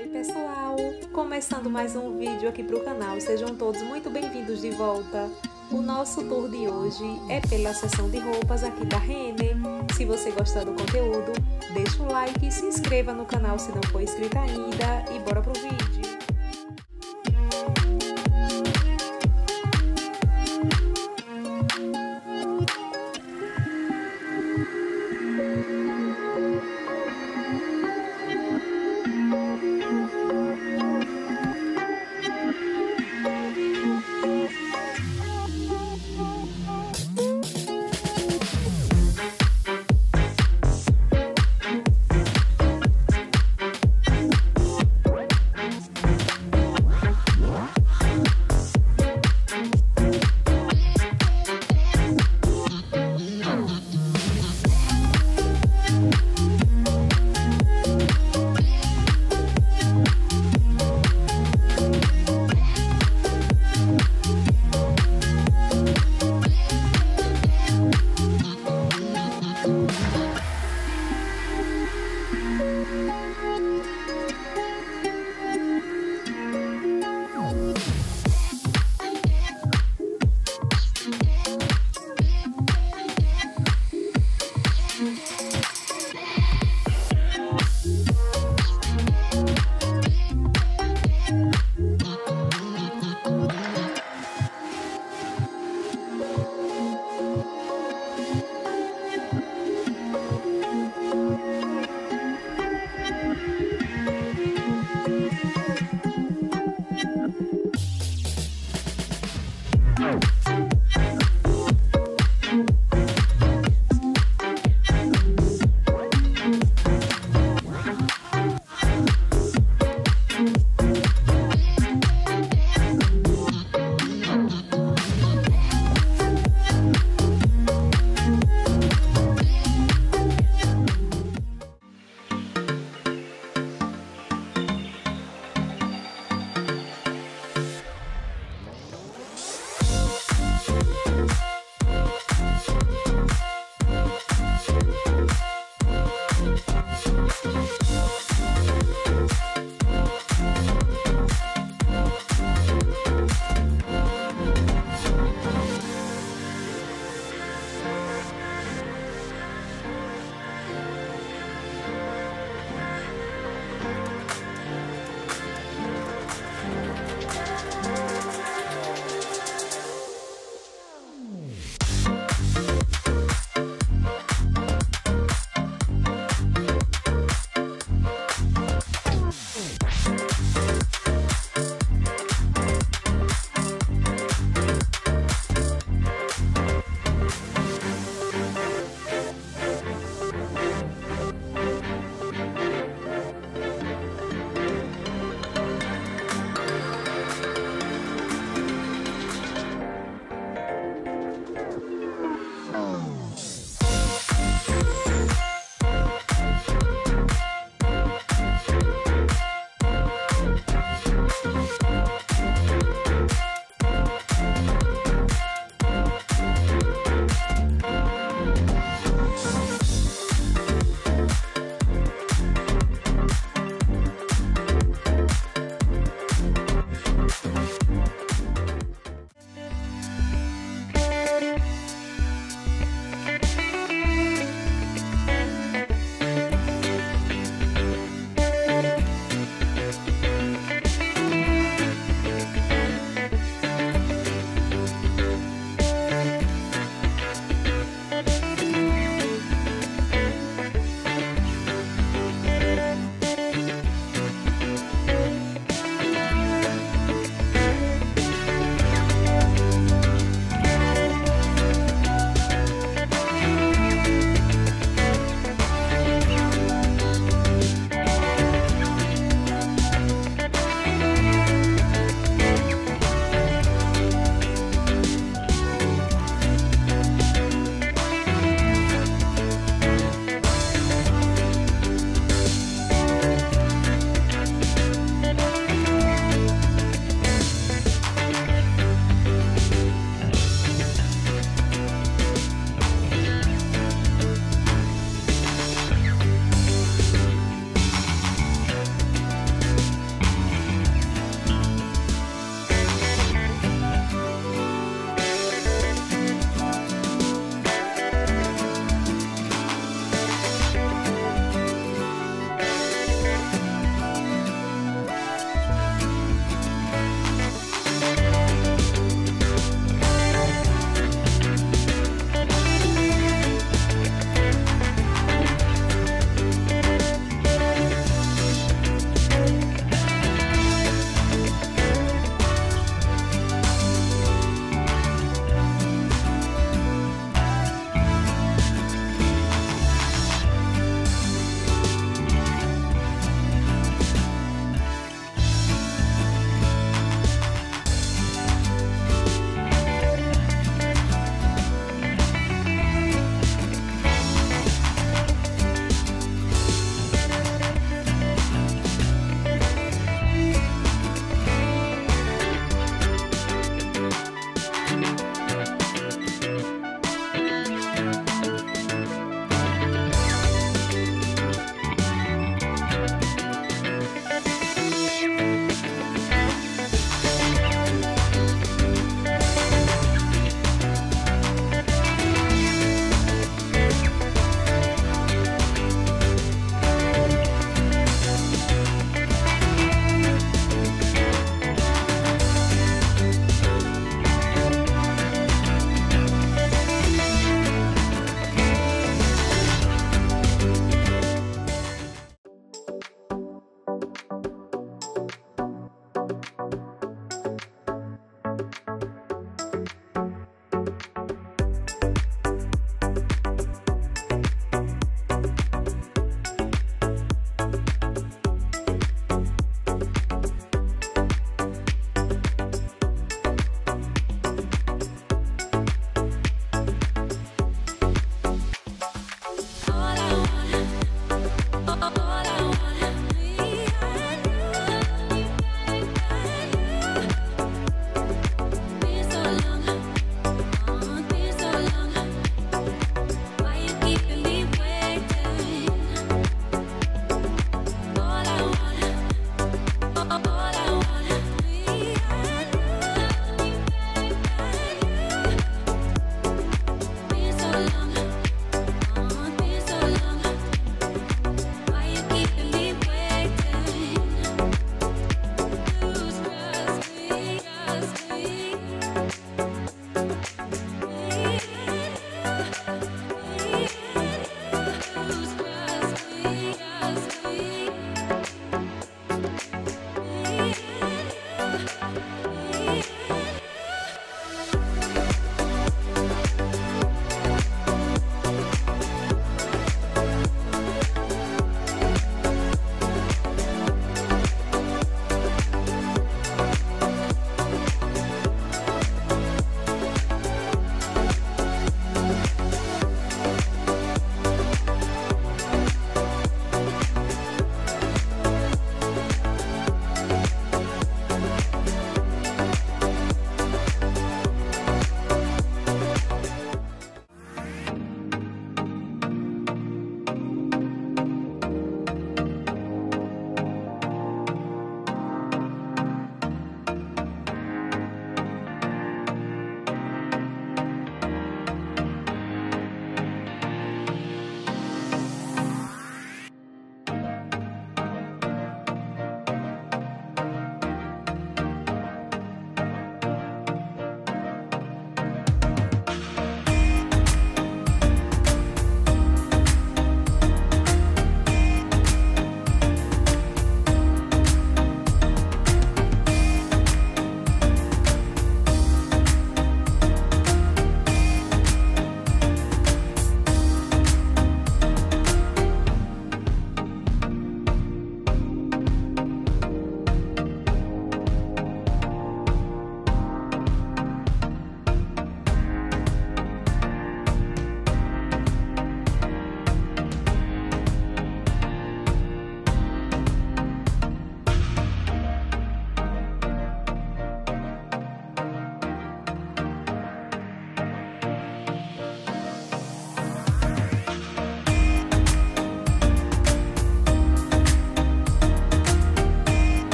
Oi pessoal, começando mais um vídeo aqui para o canal, sejam todos muito bem-vindos de volta. O nosso tour de hoje é pela seção de roupas aqui da Renner. Se você gostar do conteúdo, deixa o like se inscreva no canal se não for inscrito ainda e bora pro vídeo.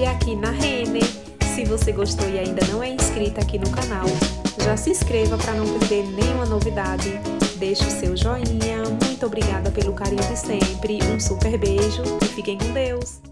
Hoje aqui na Rene. Se você gostou e ainda não é inscrita aqui no canal, já se inscreva para não perder nenhuma novidade. Deixe o seu joinha. Muito obrigada pelo carinho de sempre. Um super beijo e fiquem com Deus.